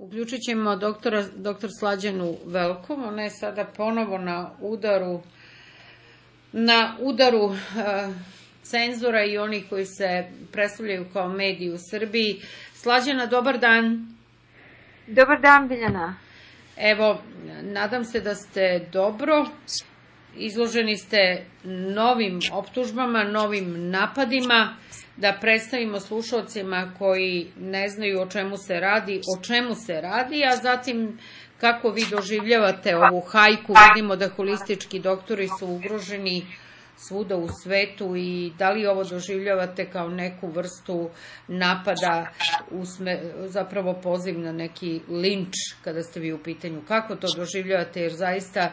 Uključit ćemo doktora, doktor Slađanu Velkom, ona je sada ponovo na udaru na udaru uh, cenzora i onih koji se predstavljaju kao mediji u Srbiji. Slađana, dobar dan. Dobar dan, Biljana. Evo, nadam se da ste dobro. Izloženi ste novim optužbama, novim napadima, da predstavimo slušalcima koji ne znaju o čemu se radi, o čemu se radi, a zatim kako vi doživljavate ovu hajku, vidimo da holistički doktori su ugroženi svuda u svetu i da li ovo doživljavate kao neku vrstu napada, zapravo poziv na neki linč kada ste vi u pitanju. Kako to doživljavate? Jer zaista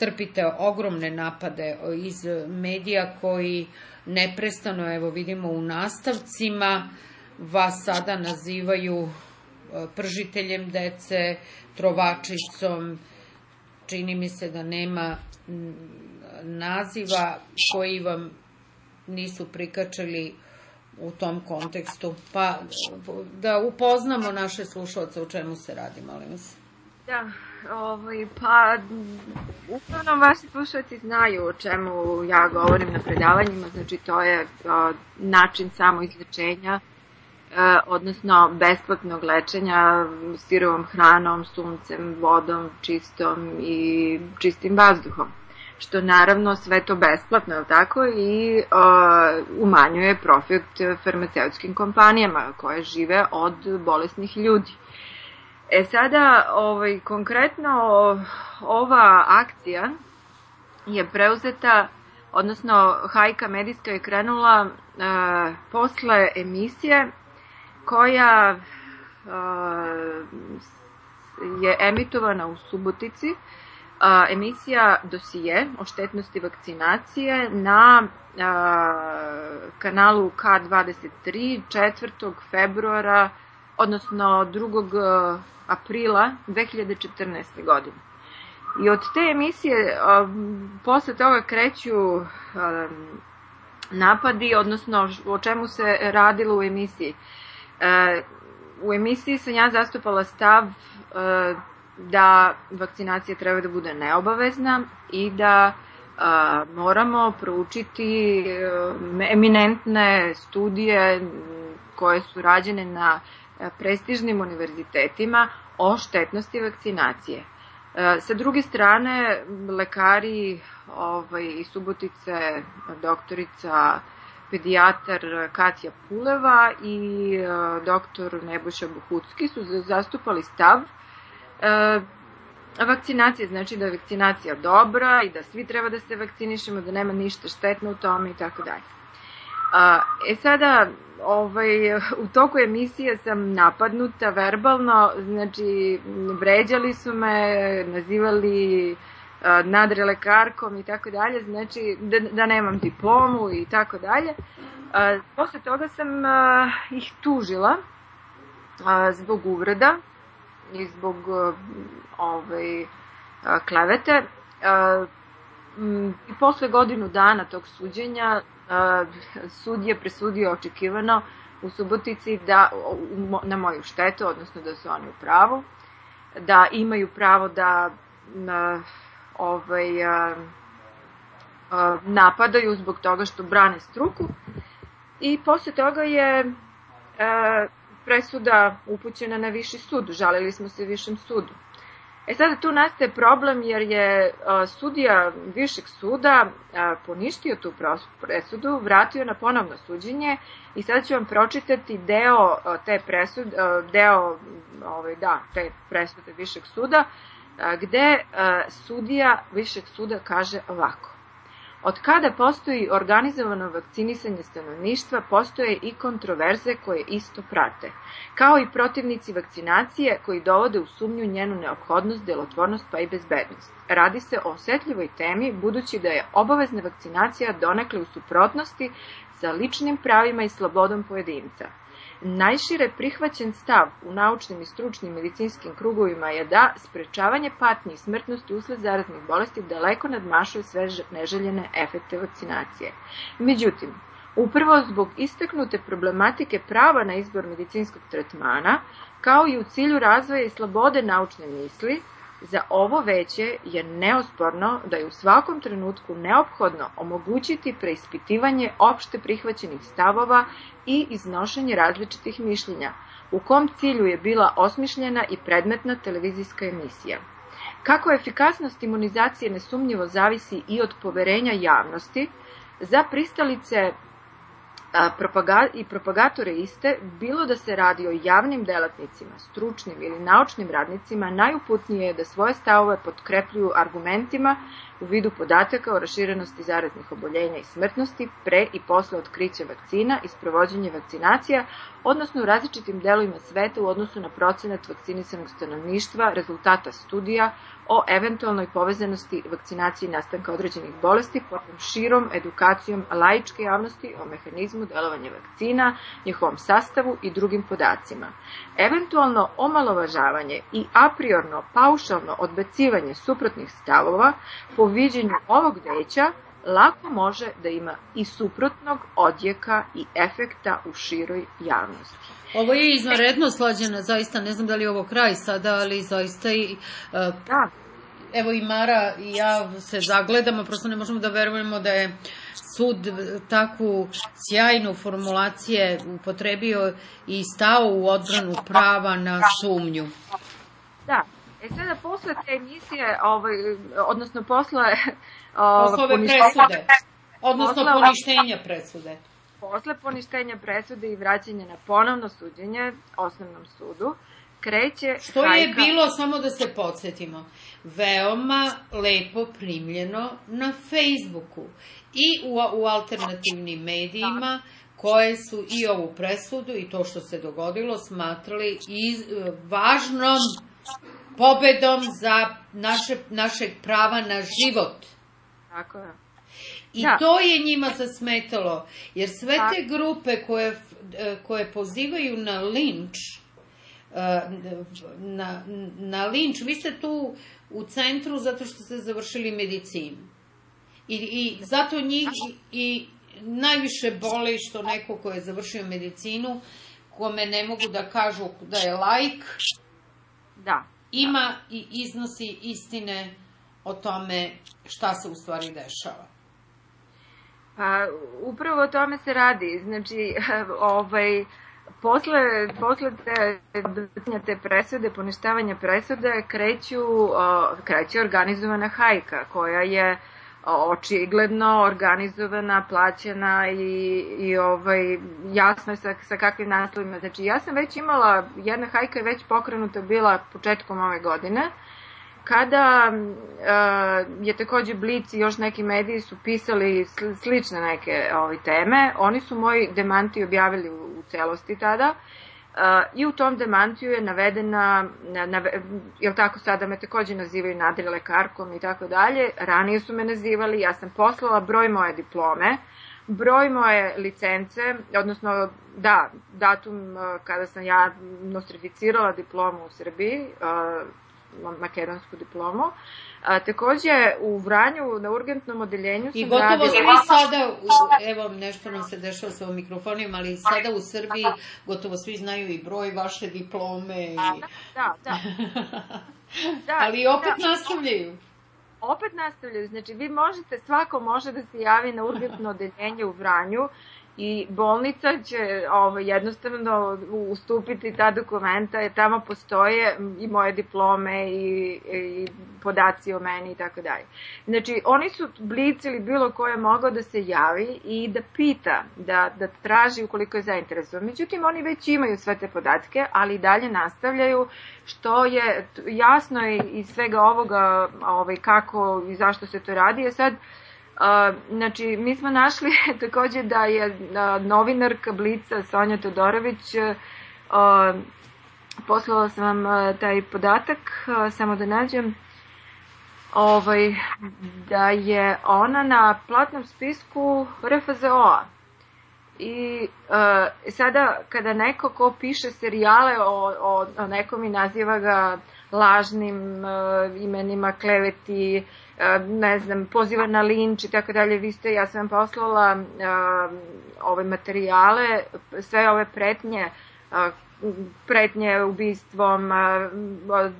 trpite ogromne napade iz medija koji neprestano, evo vidimo u nastavcima, vas sada nazivaju e, pržiteljem dece, trovačicom, čini mi se da nema naziva koji vam nisu prikačali u tom kontekstu. Pa da upoznamo naše slušalce u čemu se radi, molim vas. Da, ovaj, pa uglavnom vaši slušalci znaju o čemu ja govorim na predavanjima, znači to je o, način samoizlečenja, e, odnosno besplatnog lečenja sirovom hranom, suncem, vodom, čistom i čistim vazduhom što naravno sve to besplatno, je tako, i uh, umanjuje profit farmaceutskim kompanijama koje žive od bolesnih ljudi. E sada, ovaj, konkretno, ova akcija je preuzeta, odnosno hajka medijska je krenula uh, posle emisije koja uh, je emitovana u Subotici, a, emisija dosije o štetnosti vakcinacije na a, kanalu K23 4. februara, odnosno 2. aprila 2014. godine. I od te emisije, a, posle toga kreću a, napadi, odnosno o čemu se radilo u emisiji. E, u emisiji sam ja zastupala stav e, da vakcinacija treba da bude neobavezna i da moramo proučiti eminentne studije koje su rađene na prestižnim univerzitetima o štetnosti vakcinacije. Sa druge strane, lekari ovaj, iz Subotice, doktorica pedijatar Katja Puleva i doktor Nebojša Buhutski su zastupali stav E, vakcinacija znači da je vakcinacija dobra i da svi treba da se vakcinišemo, da nema ništa štetno u tome i tako dalje. E sada, ovaj, u toku emisije sam napadnuta verbalno, znači vređali su me, nazivali nadrelekarkom i tako dalje, znači da, da nemam diplomu i tako dalje. Posle toga sam ih tužila zbog uvreda, i zbog uh, ovaj, klevete. I posle godinu dana tog suđenja sud je presudio očekivano u Subotici da, na moju štetu, odnosno da su oni u pravu, da imaju pravo da na, ovaj, napadaju zbog toga što brane struku i posle toga je presuda upućena na viši sud, žalili smo se višem sudu. E sada tu nastaje problem jer je sudija višeg suda poništio tu presudu, vratio na ponovno suđenje i sada ću vam pročitati deo te presude, deo ovaj, da, te presude višeg suda, gde sudija višeg suda kaže ovako. Od kada postoji organizovano vakcinisanje stanovništva, postoje i kontroverze koje isto prate, kao i protivnici vakcinacije koji dovode u sumnju njenu neophodnost, delotvornost pa i bezbednost. Radi se o osetljivoj temi, budući da je obavezna vakcinacija donekle u suprotnosti sa ličnim pravima i slobodom pojedinca. Najšire prihvaćen stav u naučnim i stručnim medicinskim krugovima je da sprečavanje patnje i smrtnosti usled zaraznih bolesti daleko nadmašuje sve neželjene efekte vakcinacije. Međutim, upravo zbog istaknute problematike prava na izbor medicinskog tretmana, kao i u cilju razvoja i slobode naučne misli, za ovo veće je neosporno da je u svakom trenutku neophodno omogućiti preispitivanje opšte prihvaćenih stavova i iznošenje različitih mišljenja, u kom cilju je bila osmišljena i predmetna televizijska emisija. Kako efikasnost imunizacije nesumnjivo zavisi i od poverenja javnosti, za pristalice propaga i propagatore iste, bilo da se radi o javnim delatnicima, stručnim ili naučnim radnicima, najuputnije je da svoje stavove potkrepljuju argumentima u vidu podataka o raširenosti zaraznih oboljenja i smrtnosti pre i posle otkrića vakcina i sprovođenja vakcinacija, odnosno u različitim delovima sveta u odnosu na procenat vakcinisanog stanovništva, rezultata studija o eventualnoj povezanosti vakcinacije i nastanka određenih bolesti, potom širom edukacijom laičke javnosti o mehanizmu delovanja vakcina, njihovom sastavu i drugim podacima. Eventualno omalovažavanje i a priorno paušalno odbacivanje suprotnih stavova po viđenju ovog veća lako može da ima i suprotnog odjeka i efekta u široj javnosti. Ovo je izvanredno slađena, zaista ne znam da li je ovo kraj sada, ali zaista i... Uh, da. Evo i Mara i ja se zagledamo, prosto ne možemo da verujemo da je sud takvu sjajnu formulacije upotrebio i stao u odbranu prava na sumnju. Da, E sada, posle te emisije, ovaj, odnosno posle... Posle ove presude, odnosno posle, poništenja presude. Posle poništenja presude i vraćanja na ponovno suđenje osnovnom sudu, kreće Što hajka... je bilo, samo da se podsjetimo, veoma lepo primljeno na Facebooku i u, u alternativnim medijima, koje su i ovu presudu i to što se dogodilo smatrali iz, važnom pobedom za naše, našeg prava na život. Tako je. I da. to je njima zasmetalo, jer sve te grupe koje, e, koje pozivaju na linč, e, na, na linč, vi ste tu u centru zato što ste završili medicinu. I, i zato njih i, najviše boli što neko ko je završio medicinu, kome ne mogu da kažu da je lajk, da ima i iznosi istine o tome šta se u stvari dešava. Pa, upravo o tome se radi. Znači, ovaj, posle, posle te, te presude, poništavanja presude, kreću, kreće organizovana hajka, koja je očigledno organizovana, plaćena i, i ovaj, jasno je sa, sa kakvim naslovima. Znači, ja sam već imala, jedna hajka je već pokrenuta bila početkom ove godine, kada uh, je takođe Blic i još neki mediji su pisali slične neke ovaj, teme, oni su moji demanti objavili u, u celosti tada, I u tom demantiju je navedena, na, jel tako sada me takođe nazivaju nadri lekarkom i tako dalje, ranije su me nazivali, ja sam poslala broj moje diplome, broj moje licence, odnosno da, datum kada sam ja nostrificirala diplomu u Srbiji, makedonsku diplomu, A, takođe, u Vranju na urgentnom odeljenju I gotovo radila... svi sada, evo nešto nam se dešava sa ovom mikrofonima, ali sada u Srbiji gotovo svi znaju i broj vaše diplome. I... Da, da. da ali opet da. nastavljaju. Opet nastavljaju, znači vi možete, svako može da se javi na urgentno odeljenje u Vranju i bolnica će ovaj, jednostavno ustupiti ta dokumenta, jer tamo postoje i moje diplome i, i podaci o meni i tako dalje. Znači, oni su blic ili bilo ko je mogao da se javi i da pita, da, da traži ukoliko je zainteresovan. Međutim, oni već imaju sve te podatke, ali i dalje nastavljaju, što je jasno iz svega ovoga ovaj, kako i zašto se to radi. Je sad, znači, mi smo našli takođe da je novinarka Blica Sonja Todorović poslala sam vam taj podatak, samo da nađem, ovaj, da je ona na platnom spisku RFZO-a. I uh, sada kada neko ko piše serijale o, o, o nekom i naziva ga lažnim uh, imenima, kleveti, uh, ne znam, poziva na linč i tako dalje, vi ste, ja sam poslala uh, ove materijale, sve ove pretnje, uh, pretnje ubistvom, uh,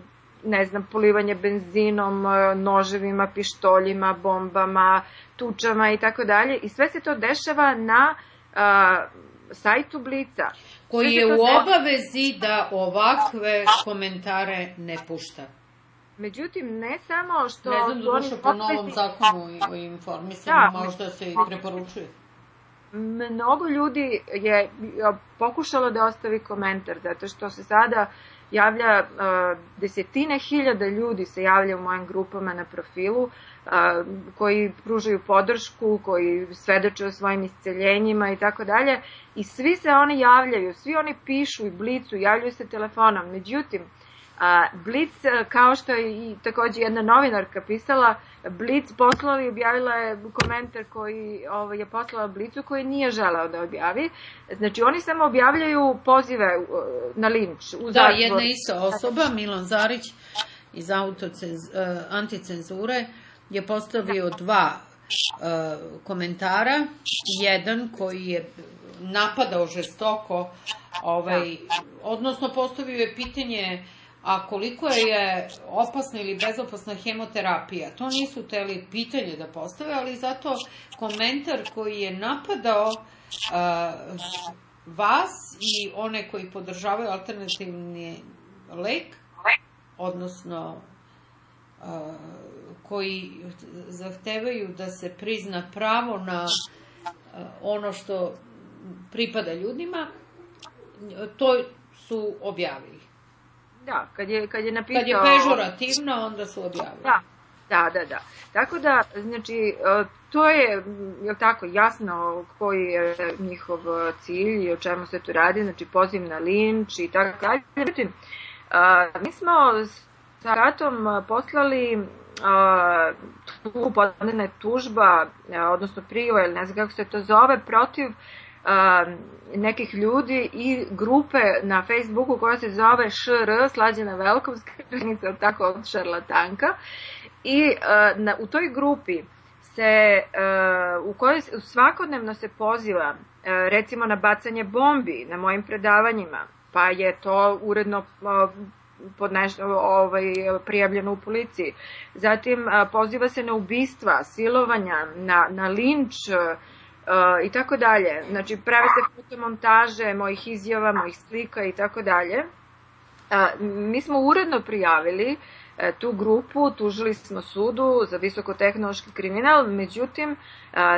ne znam, polivanje benzinom, noževima, pištoljima, bombama, tučama i tako dalje. I sve se to dešava na uh, sajtu Blica. Koji je u obavezi da ovakve komentare ne pušta. Međutim, ne samo što... Ne znam da duše po novom zakonu o informisanju, da, možda se i preporučuje. Mnogo ljudi je pokušalo da ostavi komentar, zato što se sada javlja, desetine hiljada ljudi se javlja u mojim grupama na profilu, koji pružaju podršku, koji svedoče o svojim isceljenjima i tako dalje. I svi se oni javljaju, svi oni pišu i blicu, javljaju se telefonom. Međutim, Blitz, kao što je i takođe jedna novinarka pisala, Blitz poslala i objavila je komentar koji ovaj, je poslala Blicu koji nije želeo da objavi. Znači, oni samo objavljaju pozive na linč. U da, jedna ista osoba, Milan Zarić iz autocenz, uh, anticenzure, je postavio dva uh, komentara. Jedan koji je napadao žestoko, ovaj, odnosno postavio je pitanje a koliko je opasna ili bezopasna hemoterapija. To nisu teli pitanje da postave, ali zato komentar koji je napadao uh, vas i one koji podržavaju alternativni lek, odnosno uh, koji zahtevaju da se prizna pravo na ono što pripada ljudima, to su objavili. Da, kad je, kad je napisao... Kad je pežorativno, onda su objavili. Da, da, da, da. Tako da, znači, to je, je tako, jasno koji je njihov cilj i o čemu se tu radi, znači poziv na linč i tako dalje. Međutim, mi smo sa Ratom poslali tu podnena tužba, odnosno priva ili ne znam kako se to zove, protiv nekih ljudi i grupe na Facebooku koja se zove ŠR, Slađena Velkovska, stranica tako od šarlatanka. I na, u toj grupi se, u kojoj svakodnevno se poziva recimo na bacanje bombi na mojim predavanjima, pa je to uredno podneš, ovaj, prijavljeno u policiji. Zatim poziva se na ubistva, silovanja, na, na linč i tako dalje. Znači prave se fotomontaže mojih izjava, mojih slika i tako dalje. Mi smo uredno prijavili e, tu grupu, tužili smo sudu za visokotehnološki kriminal, međutim,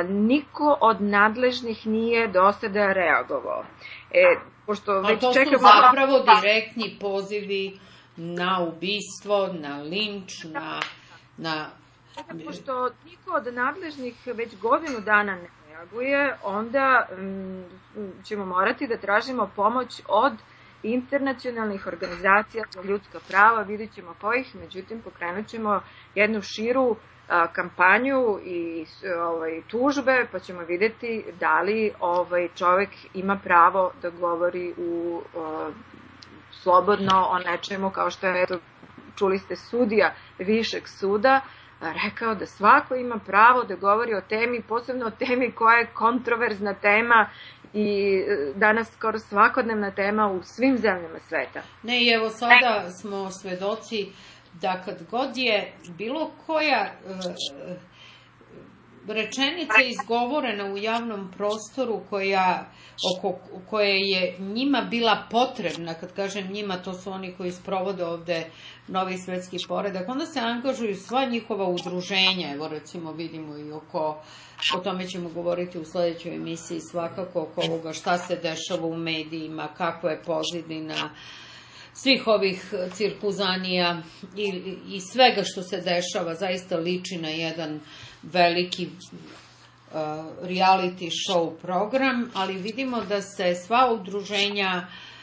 niko od nadležnih nije do sada reagovao. E, pošto već to čekamo... su zapravo direktni pozivi na ubistvo, na linč, na... na... Pošto niko od nadležnih već godinu dana ne reaguje, onda m, ćemo morati da tražimo pomoć od internacionalnih organizacija za ljudska prava, vidit ćemo kojih, međutim pokrenut ćemo jednu širu a, kampanju i ovaj, tužbe, pa ćemo videti da li ovaj, čovek ima pravo da govori u a, slobodno o nečemu kao što je, čuli ste sudija višeg suda, rekao da svako ima pravo da govori o temi, posebno o temi koja je kontroverzna tema i e, danas skoro svakodnevna tema u svim zemljama sveta. Ne, i evo sada smo svedoci da kad god je bilo koja uh, rečenica izgovorena u javnom prostoru koja, oko, koje je njima bila potrebna, kad kažem njima, to su oni koji sprovode ovde novi svetski poredak, onda se angažuju sva njihova udruženja, evo recimo vidimo i oko, o tome ćemo govoriti u sledećoj emisiji svakako, oko ovoga šta se dešava u medijima, kakva je pozidina, svih ovih cirkuzanija i, i svega što se dešava. Zaista liči na jedan veliki uh, reality show program, ali vidimo da se sva udruženja uh,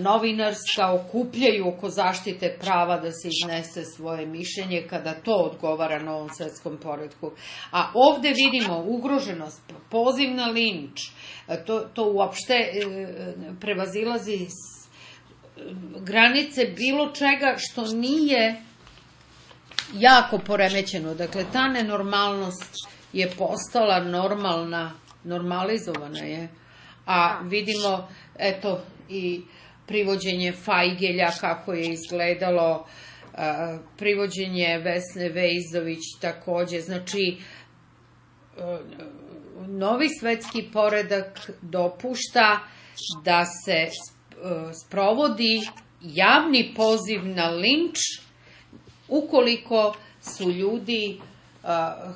novinarska okupljaju oko zaštite prava da se iznese svoje mišljenje kada to odgovara novom svetskom poredku. A ovde vidimo ugroženost, poziv na linč, to, to uopšte e, prevazilazi granice bilo čega što nije jako poremećeno. Dakle, ta nenormalnost je postala normalna, normalizovana je. A vidimo, eto, i privođenje Fajgelja, kako je izgledalo, privođenje Vesne Vejzović takođe. Znači, novi svetski poredak dopušta da se sprovodi javni poziv na linč ukoliko su ljudi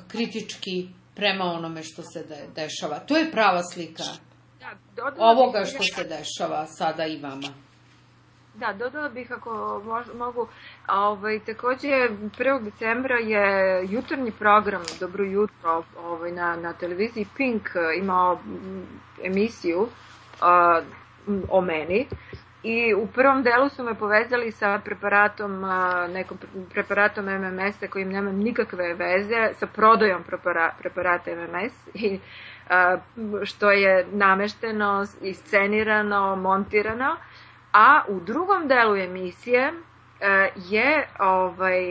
kritički prema onome što se dešava. To je prava slika da, ovoga što se dešava sada i vama. Da, dodala bih ako mož, mogu, ovaj, takođe 1. decembra je jutarnji program Dobro jutro ovaj, na, na televiziji Pink imao emisiju uh, o meni i u prvom delu su me povezali sa preparatom, nekom preparatom MMS-a kojim nemam nikakve veze, sa prodajom preparata MMS i što je namešteno, iscenirano, montirano, a u drugom delu emisije je ovaj,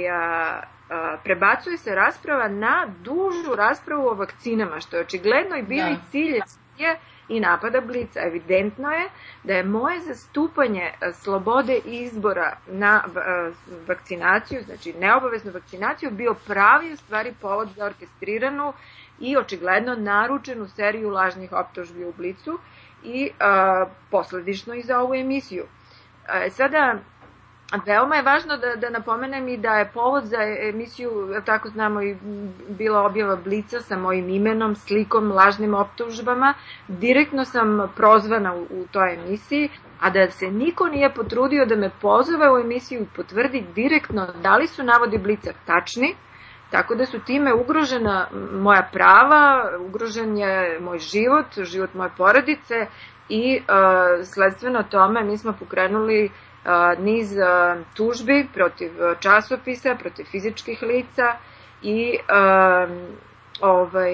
prebacuje se rasprava na dužu raspravu o vakcinama, što je očigledno i bili da. cilj je i napada Blica. Evidentno je da je moje zastupanje e, slobode izbora na e, vakcinaciju, znači neobaveznu vakcinaciju, bio pravi u stvari povod za orkestriranu i očigledno naručenu seriju lažnih optužbi u Blicu i e, posledično i za ovu emisiju. Sada, Veoma je važno da, da napomenem i da je povod za emisiju, tako znamo, i bila objava Blica sa mojim imenom, slikom, lažnim optužbama. Direktno sam prozvana u, u toj emisiji, a da se niko nije potrudio da me pozove u emisiju i potvrdi direktno da li su navodi Blica tačni, Tako da su time ugrožena moja prava, ugrožen je moj život, život moje porodice i uh, sledstveno tome mi smo pokrenuli niz tužbi protiv časopisa, protiv fizičkih lica i ovaj,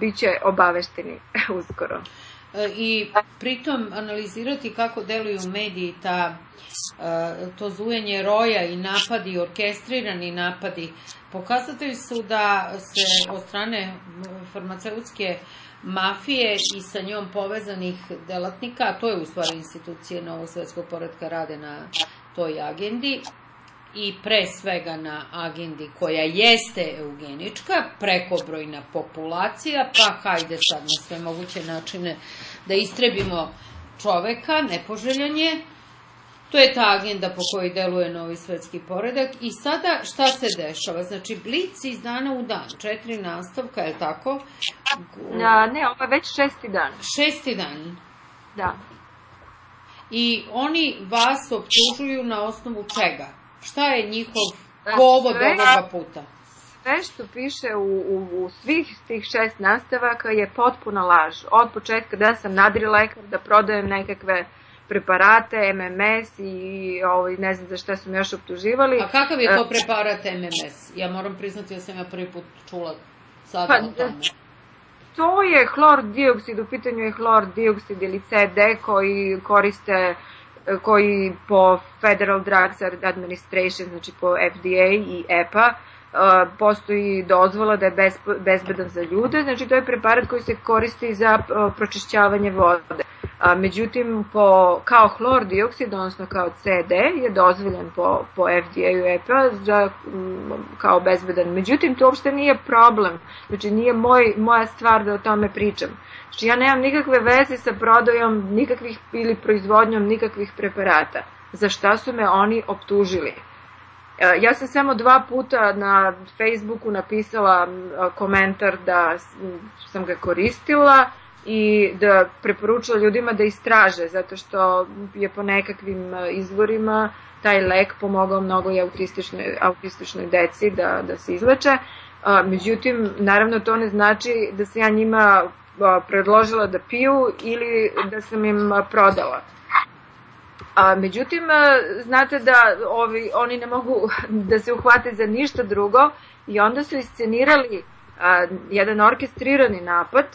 bit će obavešteni uskoro. E, I pritom analizirati kako deluju mediji ta, to zujenje roja i napadi, orkestrirani napadi, pokazatelji su da se od strane farmaceutske mafije i sa njom povezanih delatnika, a to je u stvari institucije Novog svetskog poredka rade na toj agendi i pre svega na agendi koja jeste eugenička, prekobrojna populacija, pa hajde sad na sve moguće načine da istrebimo čoveka, nepoželjan je, To je ta agenda po kojoj deluje novi svetski poredak i sada šta se dešava? Znači, blic iz dana u dan, četiri nastavka, je li tako? Na, ne, ovo je već šesti dan. Šesti dan? Da. I oni vas optužuju na osnovu čega? Šta je njihov povod sve, ovoga puta? Sve što piše u, u, u svih tih šest nastavaka je potpuna laž. Od početka da sam nadri lekar, da prodajem nekakve preparate, MMS i ovaj, ne znam za šta su me još optuživali. A kakav je to preparat MMS? Ja moram priznati da sam ja prvi put čula sada pa, o tome. To je hlor dioksid, u pitanju je hlor dioksid ili CD koji koriste koji po Federal Drugs Administration, znači po FDA i EPA, postoji dozvola da je bezbedan za ljude, znači to je preparat koji se koristi za pročišćavanje vode. Međutim, po, kao hlor dioksid, odnosno kao CD, je dozvoljen po, po FDA-u EPA za, kao bezbedan. Međutim, to uopšte nije problem. Znači, nije moj, moja stvar da o tome pričam. Znači, ja nemam nikakve veze sa prodajom nikakvih ili proizvodnjom nikakvih preparata. Za šta su me oni optužili? Ja sam samo dva puta na Facebooku napisala komentar da sam ga koristila, i da preporučila ljudima da istraže, zato što je po nekakvim e, izvorima taj lek pomogao mnogo i autističnoj, autističnoj deci da, da se izleče. A, međutim, naravno to ne znači da se ja njima predložila da piju ili da sam im prodala. A, međutim, znate da ovi, oni ne mogu da se uhvate za ništa drugo i onda su iscenirali a, jedan orkestrirani napad,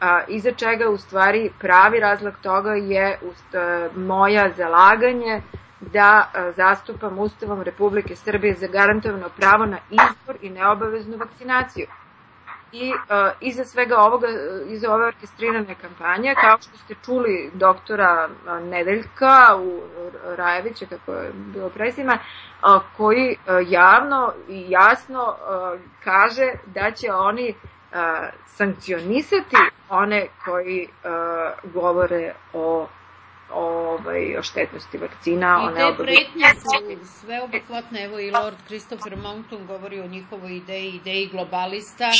a, iza čega u stvari pravi razlog toga je ust, a, moja zalaganje da a, zastupam Ustavom Republike Srbije zagarantovano pravo na izbor i neobaveznu vakcinaciju i uh, iza svega ovoga, iza ove orkestrirane kampanje, kao što ste čuli doktora Nedeljka u Rajevića, kako je bilo presima, uh, koji uh, javno i jasno uh, kaže da će oni uh, sankcionisati one koji uh, govore o ovaj, o štetnosti vakcina. I te pretnje su sveobuhvatne, evo i Lord Christopher Monckton govori o njihovoj ideji, ideji globalista,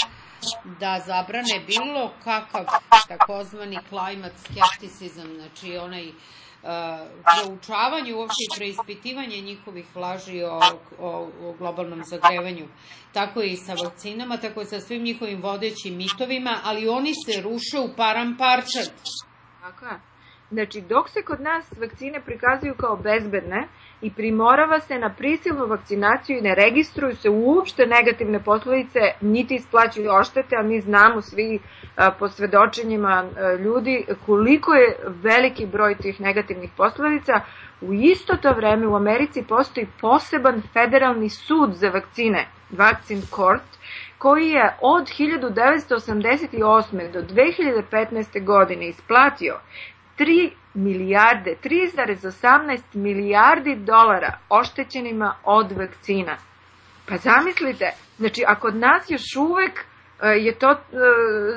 da zabrane bilo kakav takozvani climate skepticizam, znači onaj uh, proučavanje uopšte i preispitivanje njihovih laži o, o, o globalnom zagrevanju. Tako i sa vakcinama, tako i sa svim njihovim vodećim mitovima, ali oni se ruše u param parčad. Tako je. Znači, dok se kod nas vakcine prikazuju kao bezbedne i primorava se na prisilnu vakcinaciju i ne registruju se uopšte negativne posledice, niti isplaćuju oštete, a mi znamo svi a, po svedočenjima a, ljudi koliko je veliki broj tih negativnih posledica, u isto to vreme u Americi postoji poseban federalni sud za vakcine, Vaccine Court, koji je od 1988. do 2015. godine isplatio 3 milijarde, 3,18 milijardi dolara oštećenima od vakcina. Pa zamislite, znači, a kod nas još uvek e, je to e,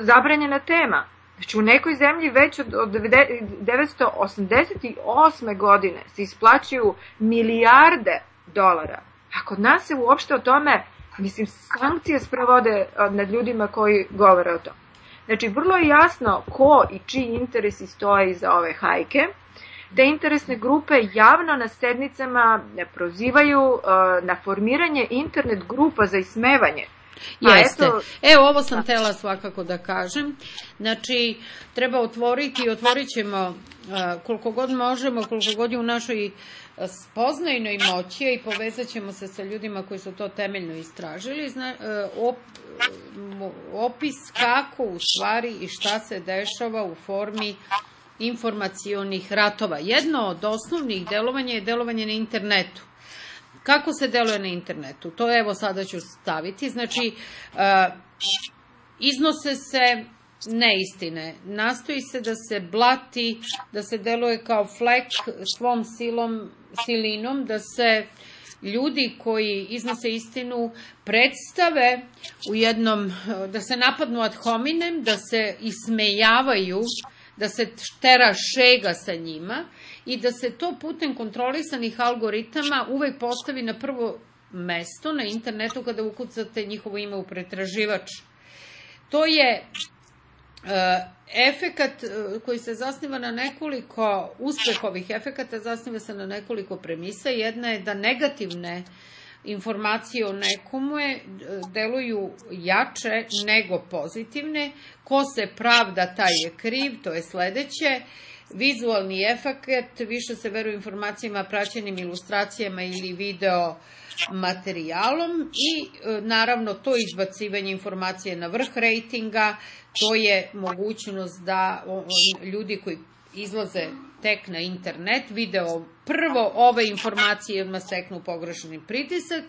zabranjena tema. Znači, u nekoj zemlji već od, od 1988. godine se isplaćuju milijarde dolara. A kod nas se uopšte o tome, mislim, sankcije sprovode nad ljudima koji govore o tome. Znači, vrlo je jasno ko i čiji interesi stoje iza ove hajke. Te interesne grupe javno na sednicama prozivaju uh, na formiranje internet grupa za ismevanje. Jeste. Eto, Evo, ovo sam da. tela svakako da kažem. Znači, treba otvoriti i otvorit ćemo uh, koliko god možemo, koliko god je u našoj spoznajnoj moći i povezat ćemo se sa ljudima koji su to temeljno istražili, zna, e, op, opis kako u stvari i šta se dešava u formi informacionih ratova. Jedno od osnovnih delovanja je delovanje na internetu. Kako se deluje na internetu? To evo sada ću staviti. Znači, e, iznose se neistine. Nastoji se da se blati, da se deluje kao flek svom silom, silinom, da se ljudi koji iznose istinu predstave u jednom, da se napadnu ad hominem, da se ismejavaju, da se štera šega sa njima i da se to putem kontrolisanih algoritama uvek postavi na prvo mesto na internetu kada ukucate njihovo ime u pretraživač. To je E, efekat e, koji se zasniva na nekoliko, uspeh ovih efekata zasniva se na nekoliko premisa. Jedna je da negativne informacije o nekomu je, deluju jače nego pozitivne. Ko se pravda, taj je kriv, to je sledeće. Vizualni efekt, više se veruje informacijama praćenim ilustracijama ili video materijalom i e, naravno to izbacivanje informacije na vrh rejtinga, to je mogućnost da ljudi koji izlaze tek na internet, video prvo ove informacije odmah steknu pogrešni pritisak,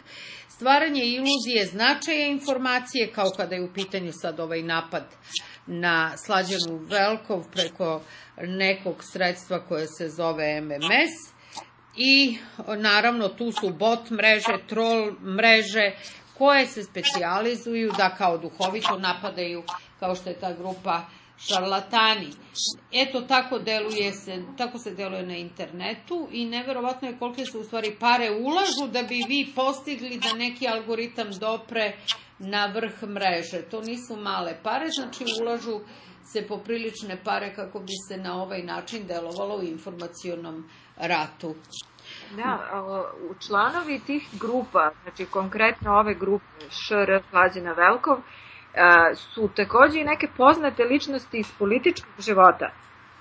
stvaranje iluzije značaja informacije, kao kada je u pitanju sad ovaj napad na Slađanu Velkov preko nekog sredstva koje se zove MMS, i naravno tu su bot mreže, troll mreže koje se specijalizuju da kao duhovito napadaju kao što je ta grupa šarlatani. Eto, tako deluje se, tako se deluje na internetu i neverovatno je kolike se u stvari pare ulažu da bi vi postigli da neki algoritam dopre na vrh mreže. To nisu male pare, znači ulažu se poprilične pare kako bi se na ovaj način delovalo u informacionom ratu. Da, u članovi tih grupa, znači konkretno ove grupe ŠR Klađina Velkov, su takođe i neke poznate ličnosti iz političkog života.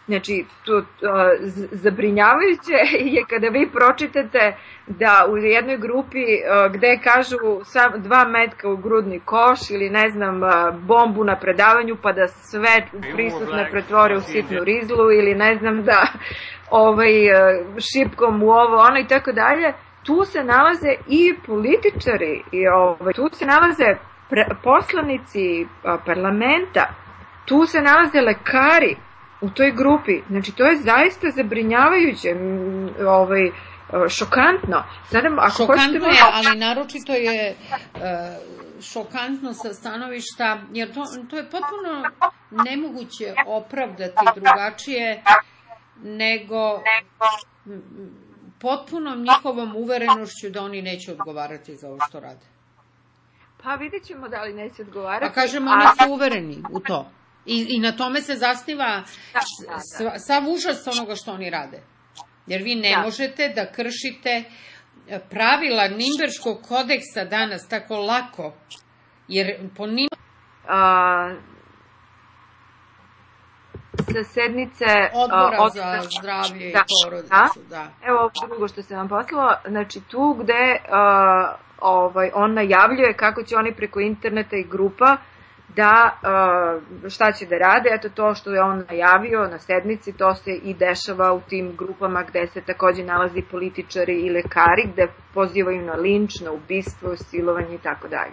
Znači, to, zabrinjavajuće je kada vi pročitate da u jednoj grupi gde kažu sam, dva metka u grudni koš ili ne znam bombu na predavanju pa da sve prisutne pretvore u sitnu rizlu ili ne znam da ovaj, šipkom u ovo ono i tako dalje, tu se nalaze i političari i ovaj, tu se nalaze poslanici parlamenta, tu se nalaze lekari, u toj grupi. Znači, to je zaista zabrinjavajuće, ovaj, šokantno. Sada, ako šokantno hoćete... je, ali naročito je uh, šokantno sa stanovišta, jer to, to je potpuno nemoguće opravdati drugačije nego potpuno njihovom uverenošću da oni neće odgovarati za ovo što rade. Pa vidjet ćemo da li neće odgovarati. A kažem, oni su uvereni u to. I, I na tome se zasniva da, da, da. sav užas onoga što oni rade. Jer vi ne da. možete da kršite e, pravila Nimberškog kodeksa danas tako lako. Jer po njim... A, sa sednice odbora od... za zdravlje da, i porodicu, da. da. Evo ovo drugo što se vam poslala, znači tu gde a, ovaj, on najavljuje kako će oni preko interneta i grupa da šta će da rade, eto to što je on najavio na sednici, to se i dešava u tim grupama gde se takođe nalazi političari i lekari, gde pozivaju na linč, na ubistvo, silovanje i tako dalje.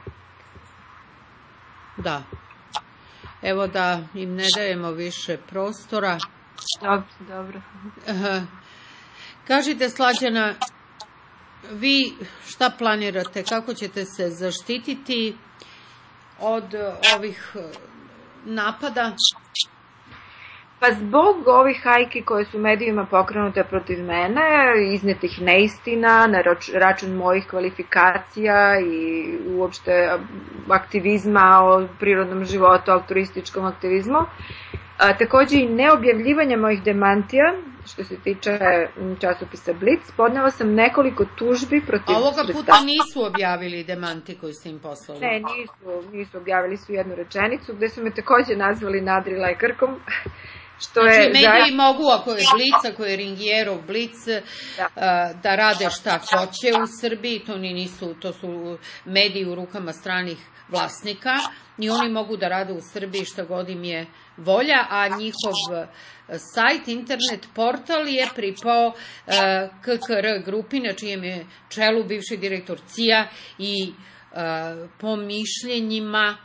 Da. Evo da im ne dajemo više prostora. Dobro, dobro. Kažite, Slađana, vi šta planirate, kako ćete se zaštititi od e, ovih e, napada? Pa zbog ovih hajki koje su medijima pokrenute protiv mene, iznetih neistina na račun mojih kvalifikacija i uopšte aktivizma o prirodnom životu, altruističkom aktivizmu, A, takođe i neobjavljivanje mojih demantija, što se tiče časopisa Blitz, podnela sam nekoliko tužbi protiv... A ovoga puta nisu objavili demanti koji ste im poslali? Ne, nisu, nisu objavili su jednu rečenicu, gde su me takođe nazvali Nadri Lajkarkom, Što znači, je mediji za... mogu, ako je Blic, ako je Ringierov Blic, da. da rade šta hoće u Srbiji, to ni nisu, to su mediji u rukama stranih vlasnika i oni mogu da rade u Srbiji šta god im je volja, a njihov e, sajt, internet portal je pripao e, KKR grupi, na čijem je čelu bivši direktor CIA i e, po mišljenjima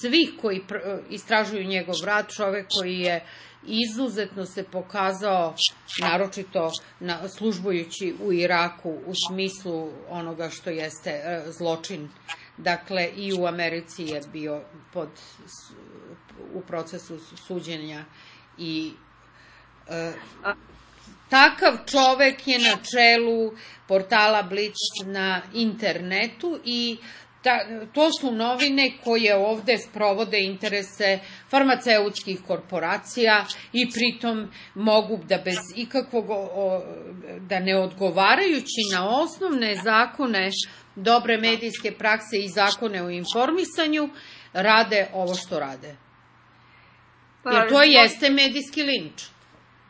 svih koji istražuju njegov rad, čovek koji je izuzetno se pokazao, naročito na, službujući u Iraku u smislu onoga što jeste zločin. Dakle, i u Americi je bio pod u procesu suđenja i e, takav čovek je na čelu portala Blitz na internetu i ta, to su novine koje ovde sprovode interese farmaceutskih korporacija i pritom mogu da bez ikakvog, o, da ne odgovarajući na osnovne zakone dobre medijske prakse i zakone o informisanju, rade ovo što rade. Pa, Jer to jeste medijski linč.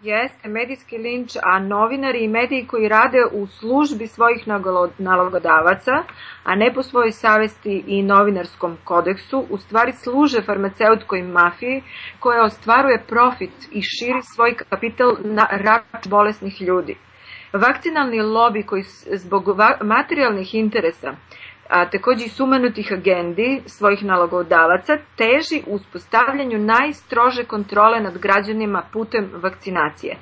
Jeste medijski linč, a novinari i mediji koji rade u službi svojih nalogodavaca, a ne po svojoj savesti i novinarskom kodeksu, u stvari služe farmaceutskoj mafiji koja ostvaruje profit i širi svoj kapital na rač bolesnih ljudi. Vakcinalni lobi koji zbog materijalnih interesa a takođe i sumanutih agendi svojih nalogodavaca, teži uspostavljanju najstrože kontrole nad građanima putem vakcinacije.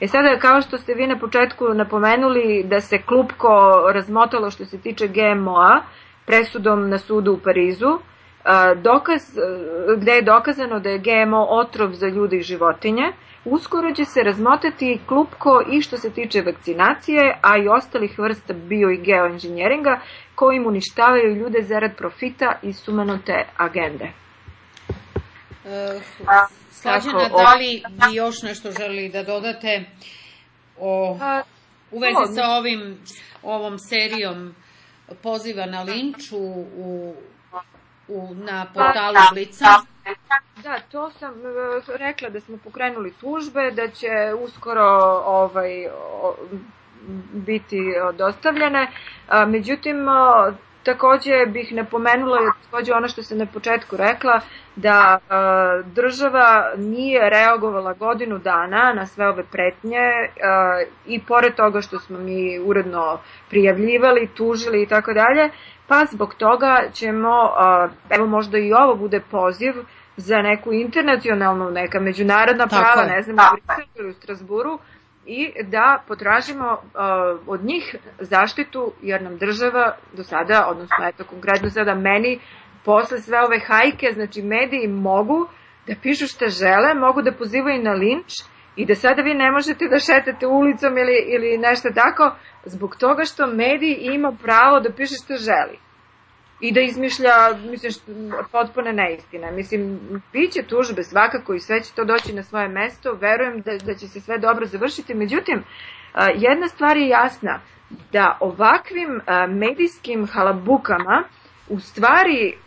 E sada, kao što ste vi na početku napomenuli da se klupko razmotalo što se tiče GMO-a presudom na sudu u Parizu, dokaz, gde je dokazano da je GMO otrov za ljude i životinje, Uskoro će se razmotati klupko i što se tiče vakcinacije, a i ostalih vrsta bio i geoinženjeringa kojim uništavaju ljude zarad profita i sumanute agende. E, Slađena, da li vi još nešto želi da dodate o, u vezi sa ovim, ovom serijom poziva na linč u, u na portalu Blica? Da, to sam e, rekla da smo pokrenuli tužbe, da će uskoro ovaj, biti dostavljene. Međutim, takođe bih napomenula takođe ono što sam na početku rekla, da a, država nije reagovala godinu dana na sve ove pretnje a, i pored toga što smo mi uredno prijavljivali, tužili i tako dalje, pa zbog toga ćemo, a, evo možda i ovo bude poziv, za neku internacionalnu, neka međunarodna prava, je. ne znam, u Briselu ili u Strasburu, i da potražimo od njih zaštitu, jer nam država do sada, odnosno eto konkretno sada meni, posle sve ove hajke, znači mediji mogu da pišu šta žele, mogu da pozivaju na linč i da sada vi ne možete da šetate ulicom ili, ili nešto tako, zbog toga što mediji ima pravo da piše šta želi i da izmišlja, mislim, potpune neistine. Mislim, bit će tužbe svakako i sve će to doći na svoje mesto, verujem da, da će se sve dobro završiti, međutim, jedna stvar je jasna, da ovakvim medijskim halabukama, u stvari,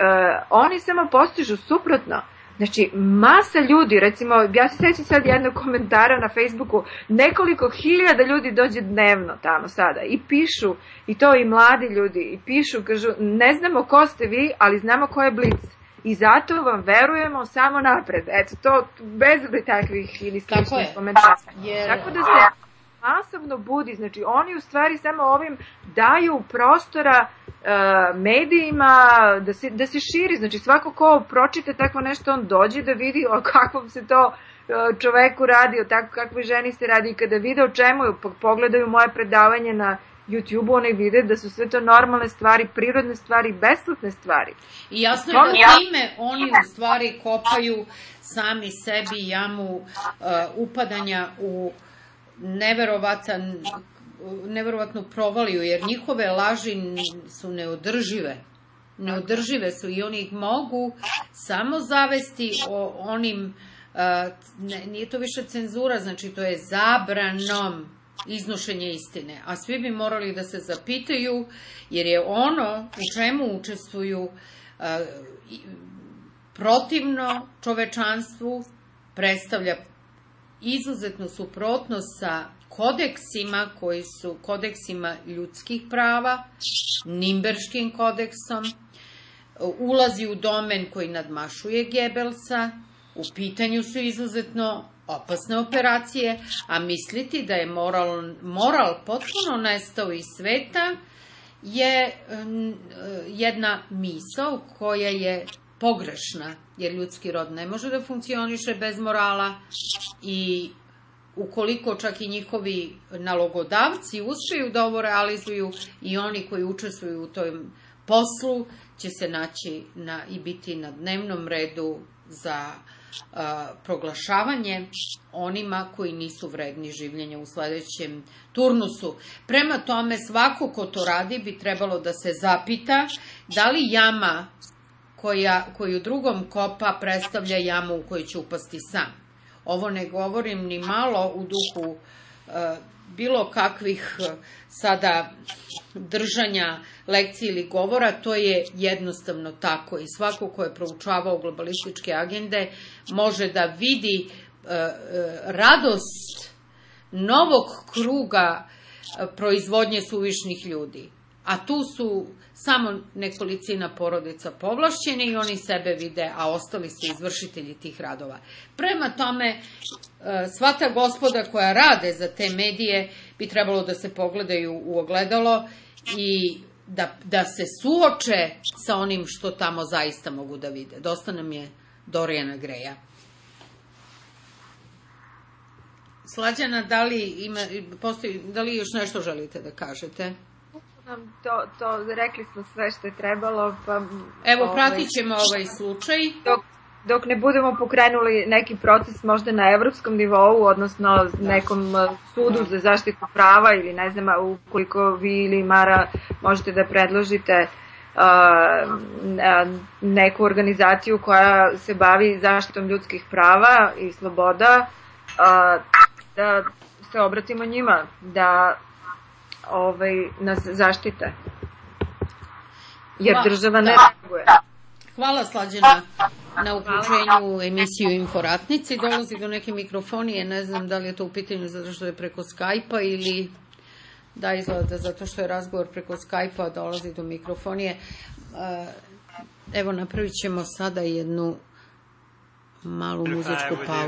oni samo postižu suprotno, Znači, masa ljudi, recimo, ja se sećam sad jednog komentara na Facebooku, nekoliko hiljada ljudi dođe dnevno tamo sada i pišu, i to i mladi ljudi, i pišu, kažu, ne znamo ko ste vi, ali znamo ko je Blic. I zato vam verujemo samo napred. Eto, to bez takvih ili sličnih komentara. Jer... Tako da se masovno budi, znači oni u stvari samo ovim daju prostora uh, medijima da se, da se širi, znači svako ko pročita takvo nešto, on dođe da vidi o kakvom se to uh, čoveku radi, o tako kakvoj ženi se radi i kada vide o čemu je, pogledaju moje predavanje na YouTube-u, oni vide da su sve to normalne stvari, prirodne stvari, besplatne stvari. I jasno je da time oni u stvari kopaju sami sebi jamu uh, upadanja u neverovatan neverovatnu provaliju, jer njihove laži su neodržive. Neodržive su i oni ih mogu samo zavesti o onim, nije to više cenzura, znači to je zabranom iznošenje istine. A svi bi morali da se zapitaju, jer je ono u čemu učestvuju protivno čovečanstvu, predstavlja izuzetnu suprotnost sa kodeksima koji su kodeksima ljudskih prava, Nimberškim kodeksom, ulazi u domen koji nadmašuje Gebelsa, u pitanju su izuzetno opasne operacije, a misliti da je moral, moral potpuno nestao iz sveta je jedna misao koja je pogrešna, jer ljudski rod ne može da funkcioniše bez morala i ukoliko čak i njihovi nalogodavci uspeju da ovo realizuju i oni koji učestvuju u tom poslu će se naći na, i biti na dnevnom redu za a, proglašavanje onima koji nisu vredni življenja u sledećem turnusu. Prema tome, svako ko to radi bi trebalo da se zapita da li jama koja, koju drugom kopa predstavlja jamu u koju će upasti sam. Ovo ne govorim ni malo u duhu e, bilo kakvih e, sada držanja lekcije ili govora, to je jednostavno tako i svako ko je proučavao globalističke agende može da vidi e, radost novog kruga proizvodnje suvišnih ljudi. A tu su samo nekolicina porodica povlašćeni i oni sebe vide, a ostali su izvršitelji tih radova. Prema tome, e, sva ta gospoda koja rade za te medije bi trebalo da se pogledaju u ogledalo i da, da se suoče sa onim što tamo zaista mogu da vide. Dosta nam je Dorijana Greja. Slađana, da li, ima, postoji, da li još nešto želite da kažete? Nam to, to, rekli smo sve što je trebalo, pa... Evo, ovaj, pratit ćemo ovaj slučaj. Dok, dok ne budemo pokrenuli neki proces možda na evropskom nivou, odnosno da. nekom uh, sudu za zaštitu prava ili ne znam, ukoliko vi ili Mara možete da predložite uh, neku organizaciju koja se bavi zaštitom ljudskih prava i sloboda, uh, da se obratimo njima, da ovaj, nas zaštite. Jer država ne reaguje. Hvala Slađana na uključenju u emisiju Inforatnici. Dolazi do neke mikrofonije, ne znam da li je to u pitanju zato što je preko Skype-a ili da izgleda zato što je razgovor preko Skype-a dolazi do mikrofonije. E, Evo napravit ćemo sada jednu malu muzičku pauzu.